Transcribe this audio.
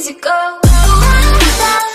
easy go.